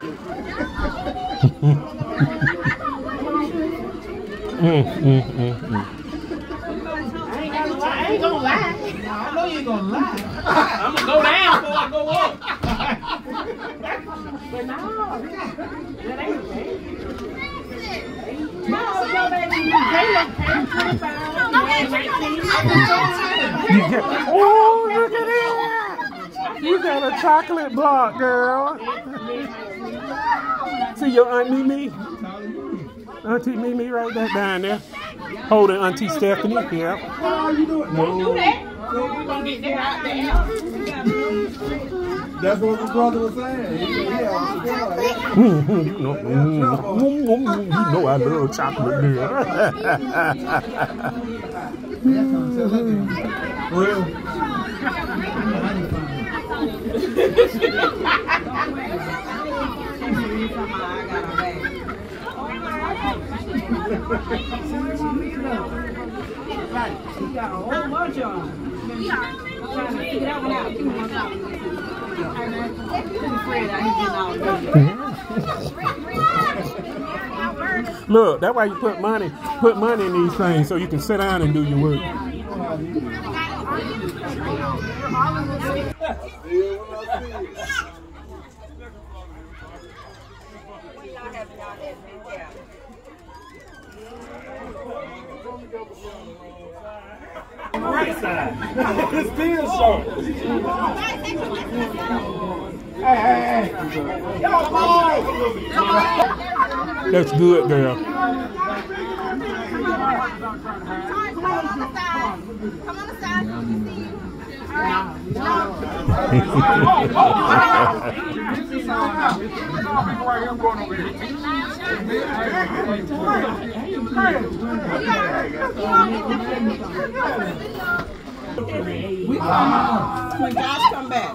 mm, mm, mm, mm. I ain't gonna lie. I ain't gonna lie. I know you ain't gonna lie. I'm gonna go down before I go up. but no, that You got a chocolate block, girl. See your Aunt Mimi? Auntie Mimi right there down there. Holding Auntie Stephanie. Yeah. How you doing? Do that. We're get that out there. That's what the brother was saying. He- Yeah, yeah. You know, you know I love chocolate, girl. Real. Look, that's why you put money, put money in these things so you can sit down and do your work. Right side. it's still short. Hey, hey, hey. Yo, boy. That's good, girl. Come on the side. Come on the side. We you. All When guys come back.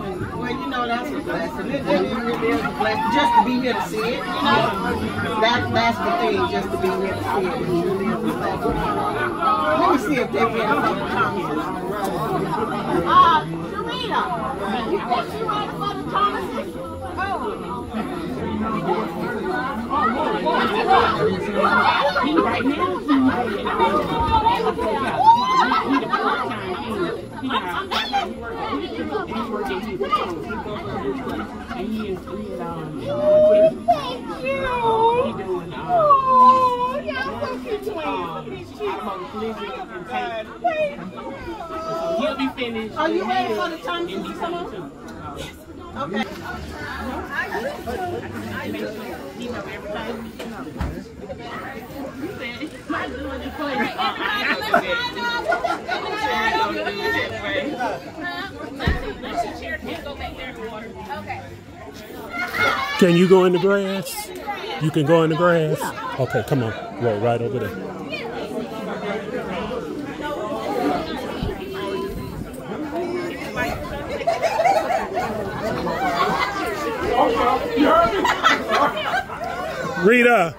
like this, now, like this. Yeah, yeah. Well, you know, that's a blessing. It, it really is a blessing just to be here to see it, you know? That, that's the thing, just to be here to see it. It really is a blessing. Let me see if they're ready for the Thomases. Uh, Serena, you think you ready for the Thomases? He right now, he he the part time. He he he working. He's working. He's working. And he is he is um. Thank you. He doing um. Oh, y'all so cute twins. Um, Look at these cheeks. almost living and tape. Thank you. So he'll be finished. Are you ready for the time to come on? too. Okay. He know everything. He know. You said it's not doing it for you. Don't do it that way. Let the chair can go back there in the water. Okay. Can you go in the grass? You can go in the grass? Okay, come on. Roll right over there. Rita,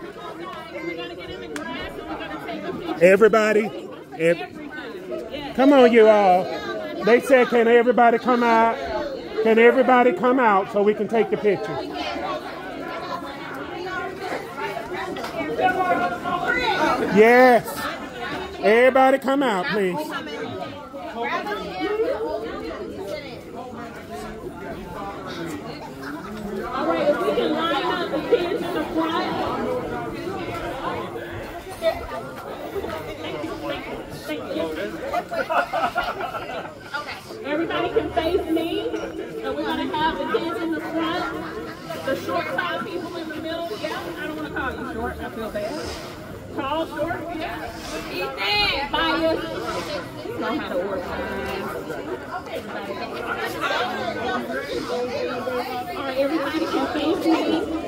everybody, ev- come on, you all. They said, can everybody come out? Can everybody come out so we can take the picture? Yes. Everybody come out, please. All right, if we can line up the kids in the front. Everybody can face me, and we're gonna have the kids in the front, the short, tall people in the middle. Yeah, I don't wanna call you short. I feel bad. Tall, short, You to work. All right, everybody can face me.